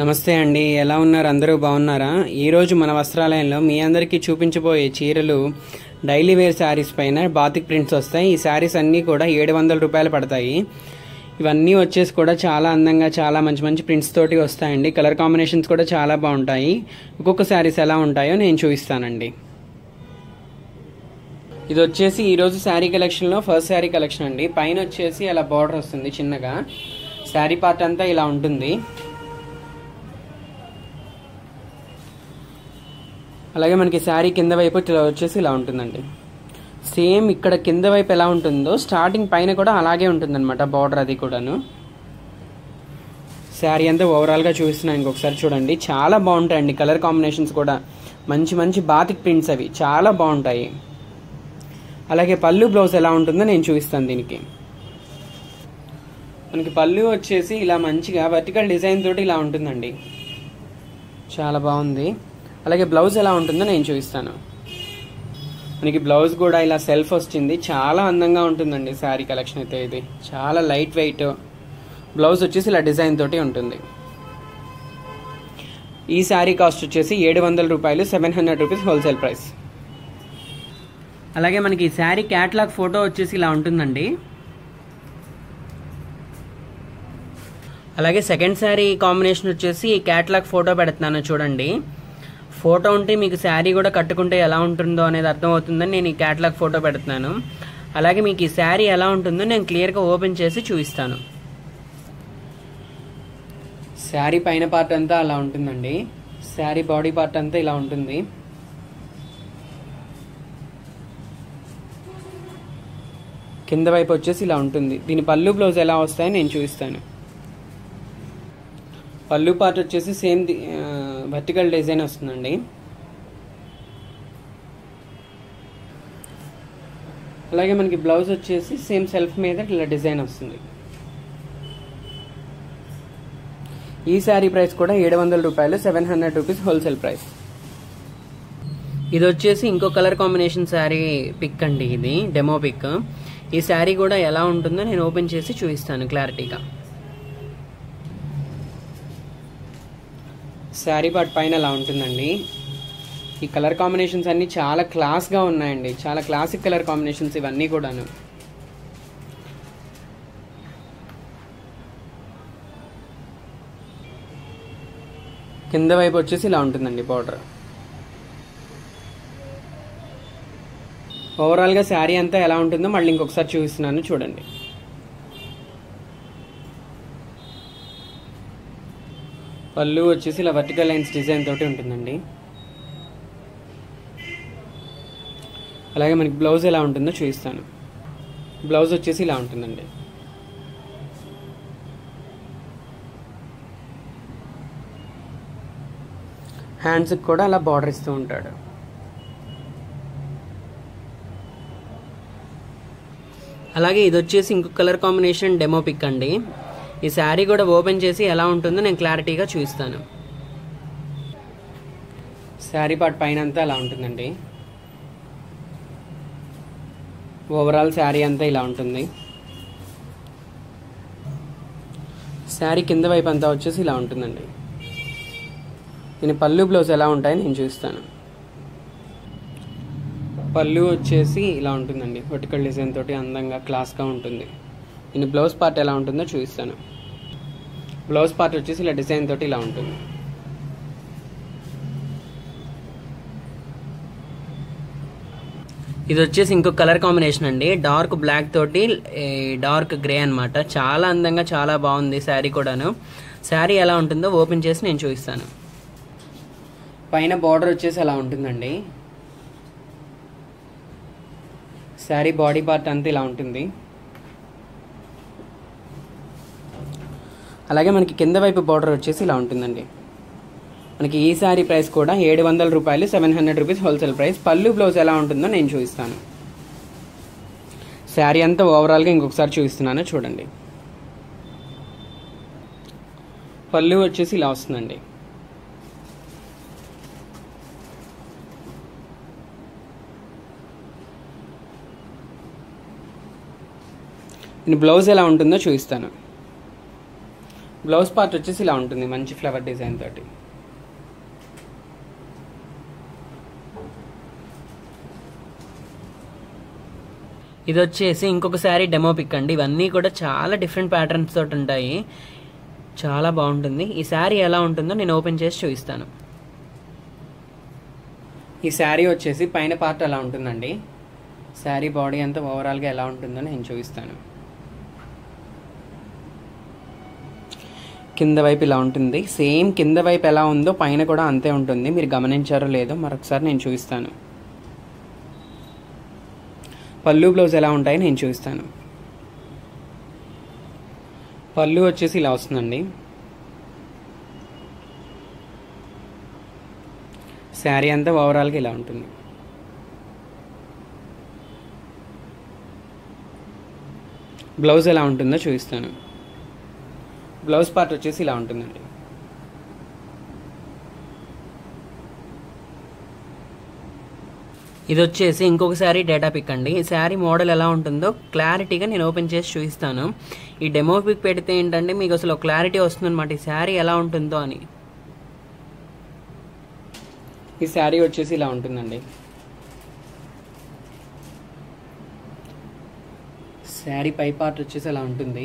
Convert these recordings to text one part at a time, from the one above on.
నమస్తే అండి. ఎలా ఉన్నారు? అందరూ బాగున్నారా? ఈరోజు మన వస్త్రాలయంలో మీ అందరికీ చూపించబోయే చీరలు డైలీ వేర్ శారీస్ పైన బాతిక్ ప్రింట్స్ వస్తాయి. ఈ శారీస్ అన్నీ కూడా ఏడు వందల రూపాయలు పడతాయి. ఇవన్నీ వచ్చేసి కూడా చాలా అందంగా చాలా మంచి మంచి ప్రింట్స్ తోటి వస్తాయండి. కలర్ కాంబినేషన్స్ కూడా చాలా బాగుంటాయి. ఒక్కొక్క శారీస్ ఎలా ఉంటాయో నేను చూపిస్తానండి. ఇది వచ్చేసి ఈరోజు శారీ కలెక్షన్లో ఫస్ట్ శారీ కలెక్షన్ అండి. పైన వచ్చేసి అలా బార్డర్ వస్తుంది చిన్నగా. శారీ పార్ట్ అంతా ఇలా ఉంటుంది. అలాగే మనకి శారీ కింద వైపు ఇలా వచ్చేసి ఇలా ఉంటుందండి. సేమ్ ఇక్కడ కింద వైపు ఎలా ఉంటుందో స్టార్టింగ్ పైన కూడా అలాగే ఉంటుందన్నమాట బార్డర్ అది కూడాను. శారీ అంతా ఓవరాల్గా చూపిస్తున్నాను ఇంకొకసారి చూడండి. చాలా బాగుంటాయండి కలర్ కాంబినేషన్స్ కూడా. మంచి మంచి బాతిక్ ప్రింట్స్ అవి. చాలా బాగుంటాయి. అలాగే పళ్ళు బ్లౌజ్ ఎలా ఉంటుందో నేను చూపిస్తాను దీనికి. మనకి పళ్ళు వచ్చేసి ఇలా మంచిగా వర్టికల్ డిజైన్ తోటి ఇలా ఉంటుందండి. చాలా బాగుంది. అలాగే బ్లౌజ్ ఎలా ఉంటుందో నేను చూపిస్తాను. మనకి బ్లౌజ్ కూడా ఇలా సెల్ఫ్ వచ్చింది. చాలా అందంగా ఉంటుందండి శారీ కలెక్షన్ అయితే ఇది. చాలా లైట్ వెయిట్. బ్లౌజ్ వచ్చేసి ఇలా డిజైన్ తోటి ఉంటుంది. ఈ శారీ కాస్ట్ వచ్చేసి ఏడు వందల రూపాయలు seven hundred rupees wholesale price. అలాగే మనకి ఈ శారీ క్యాట్లాగ్ ఫోటో వచ్చేసి ఇలా ఉంటుందండి. అలాగే సెకండ్ శారీ కాంబినేషన్ వచ్చేసి క్యాట్లాగ్ ఫోటో పెడుతున్నాను చూడండి. ఫోటో ఉంటే మీకు శారీ కూడా కట్టుకుంటే ఎలా ఉంటుందో అనేది అర్థమవుతుందని నేను ఈ క్యాటలాగ్ ఫోటో పెడుతున్నాను. అలాగే మీకు ఈ శారీ ఎలా ఉంటుందో నేను క్లియర్గా ఓపెన్ చేసి చూపిస్తాను. శారీ పైన పార్ట్ అంతా అలా ఉంటుందండి. శారీ బాడీ పార్ట్ అంతా ఇలా ఉంటుంది. కింద వైపు వచ్చేసి ఇలా ఉంటుంది. దీని పళ్ళు బ్లౌజ్ ఎలా వస్తాయో నేను చూపిస్తాను. పళ్ళు పార్ట్ వచ్చేసి సేమ్ వర్టికల్ డిజైన్ వస్తుందండి. అలాగే మనకి బ్లౌజ్ వచ్చేసి సేమ్ సెల్ఫ్ మీద ఇలా డిజైన్ వస్తుంది. ఈ శారీ ప్రైస్ కూడా ఏడు వందల రూపాయలు seven hundred rupees wholesale price ఇది వచ్చేసి ఇంకో కలర్ కాంబినేషన్ శారీ పిక్ అండి ఇది డెమో పిక్ ఈ శారీ కూడా ఎలా ఉంటుందో నేను ఓపెన్ చేసి చూపిస్తాను క్లారిటీగా శారీ పాట్ పైన అలా ఉంటుందండి. ఈ కలర్ కాంబినేషన్స్ అన్నీ చాలా క్లాస్గా ఉన్నాయండి. చాలా క్లాసిక్ కలర్ కాంబినేషన్స్ ఇవన్నీ కూడాను. కింద వైపు వచ్చేసి ఇలా ఉంటుందండి బార్డర్ ఓవరాల్గా శారీ అంతా ఎలా ఉంటుందో మళ్ళీ ఇంకొకసారి చూపిస్తున్నాను చూడండి. పళ్ళు వచ్చేసి ఇలా వర్టికల్ లైన్స్ డిజైన్ తోటి ఉంటుందండి. అలాగే మనకి బ్లౌజ్ ఎలా ఉంటుందో చూపిస్తాను. బ్లౌజ్ వచ్చేసి ఇలా ఉంటుందండి. హ్యాండ్స్కి కూడా అలా బార్డర్ ఇస్తూ ఉంటాడు. అలాగే ఇది వచ్చేసి ఇంకొక కలర్ కాంబినేషన్ డెమో పిక్ అండి. ఈ శారీ కూడా ఓపెన్ చేసి ఎలా ఉంటుందో నేను క్లారిటీగా చూపిస్తాను శారీ పార్ట్ పైన అంతా ఇలా ఉంటుందండి? ఓవరాల్ శారీ అంతా ఇలా ఉంటుంది. శారీ కింద వైపు అంతా వచ్చేసి ఇలా ఉంటుందండి. దీని పళ్ళు బ్లౌజ్ ఎలా ఉంటాయో నేను చూస్తాను. పళ్ళు వచ్చేసి ఇలా ఉంటుందండి. వర్టికల్ డిజైన్ తోటి అందంగా క్లాస్గా ఉంటుంది. దీని బ్లౌజ్ పార్ట్ ఎలా ఉంటుందో చూపిస్తాను బ్లౌజ్ పార్ట్ వచ్చేసి ఇలా డిజైన్ తోటి ఇలా ఉంటుంది. ఇది వచ్చేసి ఇంకో కలర్ కాంబినేషన్ అండి. డార్క్ బ్లాక్ తోటి డార్క్ గ్రే అనమాట చాలా అందంగా చాలా బాగుంది శారీ కూడాను. శారీ ఎలా ఉంటుందో ఓపెన్ చేసి నేను చూపిస్తాను. పైన బార్డర్ వచ్చేసి అలా ఉంటుందండి. శారీ బాడీ పార్ట్ అంతా ఇలా ఉంటుంది. అలాగే మనకి కింద వైపు బార్డర్ వచ్చేసి ఇలా ఉంటుందండి. మనకి ఈ శారీ ప్రైస్ కూడా ఏడు వందల రూపాయలు seven hundred rupees wholesale price pallu blouse ఎలా ఉంటుందో నేను చూపిస్తాను. శారీ అంతా ఓవరాల్గా ఇంకొకసారి చూపిస్తున్నాను చూడండి. పళ్ళు వచ్చేసి ఇలా వస్తుందండి. నేను బ్లౌజ్ ఎలా ఉంటుందో చూపిస్తాను. బ్లౌజ్ పార్ట్ వచ్చేసి ఇలా ఉంటుంది మంచి ఫ్లవర్ డిజైన్ తోటి. ఇది వచ్చేసి ఇంకొక శారీ డెమో పిక్ అండి. ఇవన్నీ కూడా చాలా డిఫరెంట్ ప్యాటర్న్స్ తోటి ఉంటాయి. చాలా బాగుంటుంది. ఈ శారీ ఎలా ఉంటుందో నేను ఓపెన్ చేసి చూపిస్తాను. ఈ శారీ వచ్చేసి పైన పార్ట్ ఎలా ఉంటుందండి. శారీ బాడీ అంతా ఓవరాల్గా ఎలా ఉంటుందో నేను చూపిస్తాను. కింద వైపు ఇలా ఉంటుంది. సేమ్ కింద వైపు ఎలా ఉందో పైన కూడా అంతే ఉంటుంది. మీరు గమనించారో లేదో మరొకసారి నేను చూపిస్తాను. పళ్ళు బ్లౌజ్ ఎలా ఉంటాయో నేను చూపిస్తాను. పళ్ళు వచ్చేసి ఇలా వస్తుందండి. శారీ అంతా ఓవరాల్గా ఇలా ఉంటుంది. బ్లౌజ్ ఎలా ఉంటుందో చూపిస్తాను. బ్లౌజ్ పార్ట్ వచ్చేసి ఇలా ఉంటుందండి. ఇది వచ్చేసి ఇంకొక శారీ డేటా పిక్ అండి. ఈ శారీ మోడల్ ఎలా ఉంటుందో క్లారిటీగా నేను ఓపెన్ చేసి చూపిస్తాను. ఈ డెమో పిక్ పెడితే ఏంటంటే మీకు అసలు క్లారిటీ వస్తుందన్నమాట. ఈ శారీ ఎలా ఉంటుందో అని. ఈ శారీ వచ్చేసి ఇలా ఉంటుందండి. శారీ పై పార్ట్ వచ్చేసి ఇలా ఉంటుంది.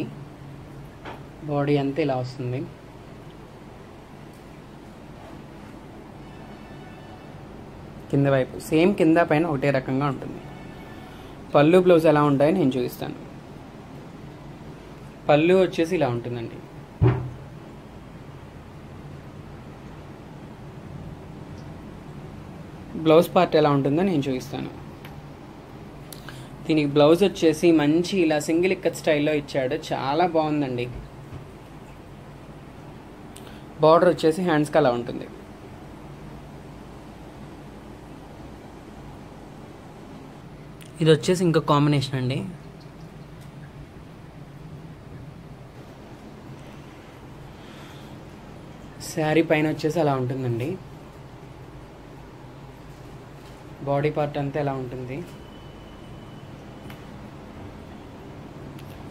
బాడీ అంతా ఇలా వస్తుంది. కింద వైపు సేమ్ కింద పైన ఒకటే రకంగా ఉంటుంది. పళ్ళు బ్లౌజ్ ఎలా ఉంటాయో నేను చూపిస్తాను. పళ్ళు వచ్చేసి ఇలా ఉంటుందండి. బ్లౌజ్ పార్ట్ ఎలా ఉంటుందో నేను చూపిస్తాను. దీనికి బ్లౌజ్ వచ్చేసి మంచి ఇలా సింగిల్ ఇక్కత్ స్టైల్లో ఇచ్చాడు. చాలా బాగుందండి. బార్డర్ వచ్చేసి హ్యాండ్స్కి అలా ఉంటుంది. ఇది వచ్చేసి ఇంకో కాంబినేషన్ అండి. శారీ పైన వచ్చేసి అలా ఉంటుందండి. బాడీ పార్ట్ అంతా ఎలా ఉంటుంది.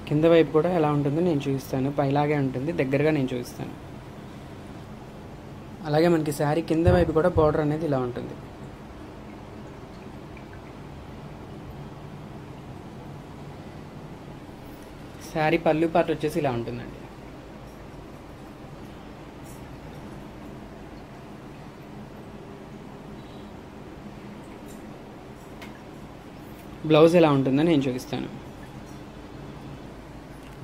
కింద వైపు కూడా ఎలా ఉంటుందో నేను చూపిస్తాను. పైలాగే ఉంటుంది. దగ్గరగా నేను చూపిస్తాను. అలాగే మనకి శారీ కింద వైపు కూడా బార్డర్ అనేది ఇలా ఉంటుంది. శారీ పళ్ళు పార్ట్ వచ్చేసి ఇలా ఉంటుందండి. బ్లౌజ్ ఎలా ఉంటుందో నేను చూపిస్తాను.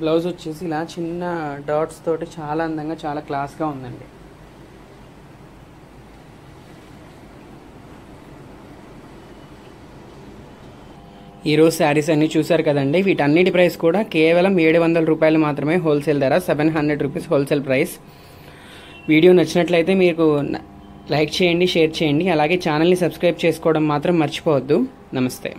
బ్లౌజ్ వచ్చేసి ఇలా చిన్న డాట్స్ తోటి చాలా అందంగా చాలా క్లాస్గా ఉందండి. ఈరోజు శారీస్ అన్నీ చూసారు కదండి. వీటన్నిటి ప్రైస్ కూడా కేవలం ఏడు వందల రూపాయలు మాత్రమే హోల్సేల్ ధర seven hundred rupees wholesale price. Video నచ్చినట్లయితే మీకు లైక్ చేయండి షేర్ చేయండి. అలాగే ఛానల్ని సబ్స్క్రైబ్ చేసుకోవడం మాత్రం మర్చిపోవద్దు. నమస్తే.